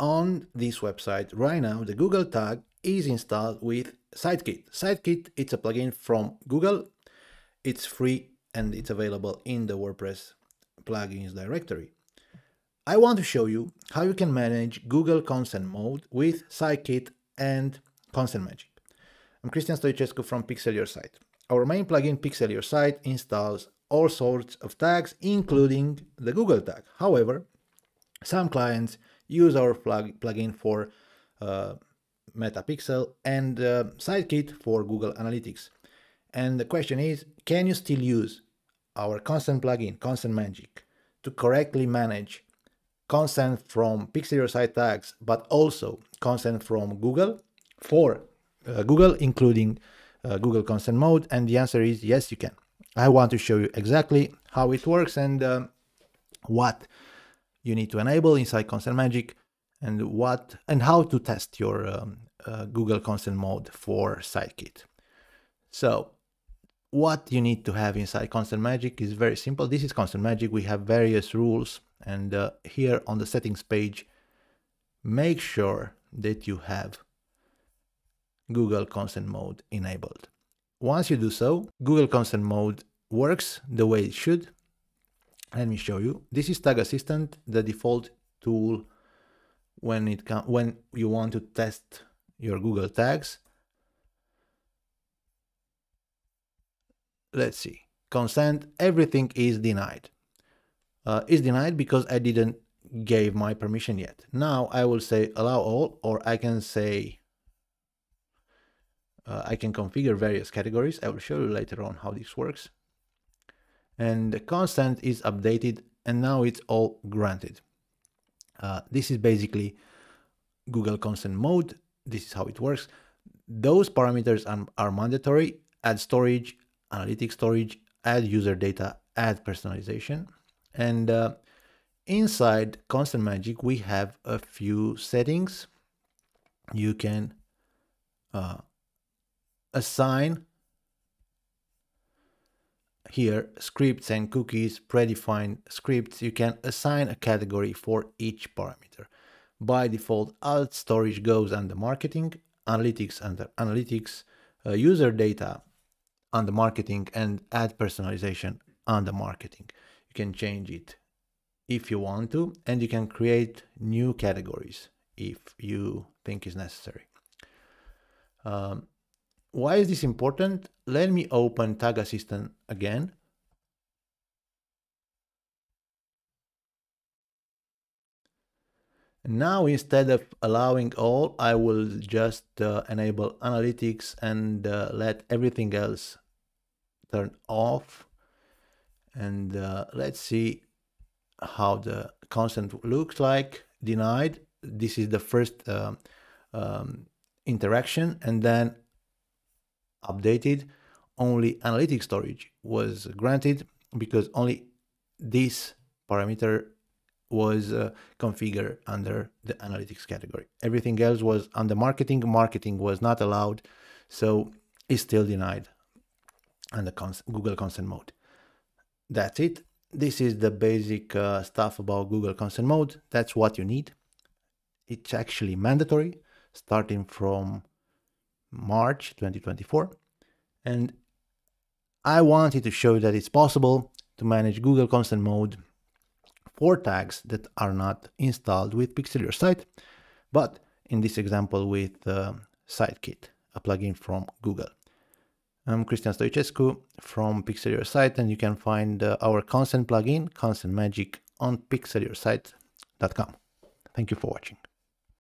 on this website right now, the Google tag is installed with SiteKit. SiteKit, it's a plugin from Google. It's free and it's available in the WordPress plugins directory. I want to show you how you can manage Google Consent Mode with SiteKit and Consent Magic. I'm Christian Stoicescu from Pixel Your Site. Our main plugin Pixel Your Site installs all sorts of tags, including the Google tag. However, some clients use our plug plugin for uh, Metapixel and uh, SiteKit for Google Analytics. And the question is, can you still use our consent plugin, Consent Magic, to correctly manage consent from Pixel Your Site tags, but also consent from Google for uh, Google, including uh, Google Consent Mode? And the answer is yes, you can. I want to show you exactly how it works and uh, what you need to enable inside Consent Magic and what and how to test your um, uh, Google Consent Mode for SiteKit. So what you need to have inside Consent Magic is very simple. This is Consent Magic. We have various rules and uh, here on the settings page, make sure that you have Google Consent Mode enabled. Once you do so, Google Consent Mode works the way it should. Let me show you. This is Tag Assistant, the default tool when it when you want to test your Google tags. Let's see. Consent, everything is denied uh, is denied because I didn't gave my permission yet. Now I will say allow all, or I can say uh, I can configure various categories. I will show you later on how this works. And the constant is updated and now it's all granted. Uh, this is basically Google Consent Mode. This is how it works. Those parameters are, are mandatory, ad storage, analytic storage, ad user data, ad personalization. And uh, inside Consent Magic, we have a few settings. You can uh, assign here scripts and cookies, predefined scripts. You can assign a category for each parameter. By default, alt storage goes under marketing, analytics under analytics, uh, user data under marketing, and ad personalization under marketing you can change it if you want to, and you can create new categories if you think is necessary. Um, why is this important? Let me open Tag Assistant again. Now, instead of allowing all, I will just uh, enable analytics and uh, let everything else turn off and uh, let's see how the consent looks like denied this is the first uh, um, interaction and then updated only analytic storage was granted because only this parameter was uh, configured under the analytics category everything else was under marketing marketing was not allowed so it's still denied under google consent mode that's it. This is the basic uh, stuff about Google Consent Mode. That's what you need. It's actually mandatory starting from March 2024. And I wanted to show that it's possible to manage Google Consent Mode for tags that are not installed with Pixel Your Site, but in this example with uh, SiteKit, a plugin from Google. I'm Christian Stoicescu from Pixel Your Site and you can find uh, our constant plugin, Consent Magic on pixelyoursite.com. Thank you for watching.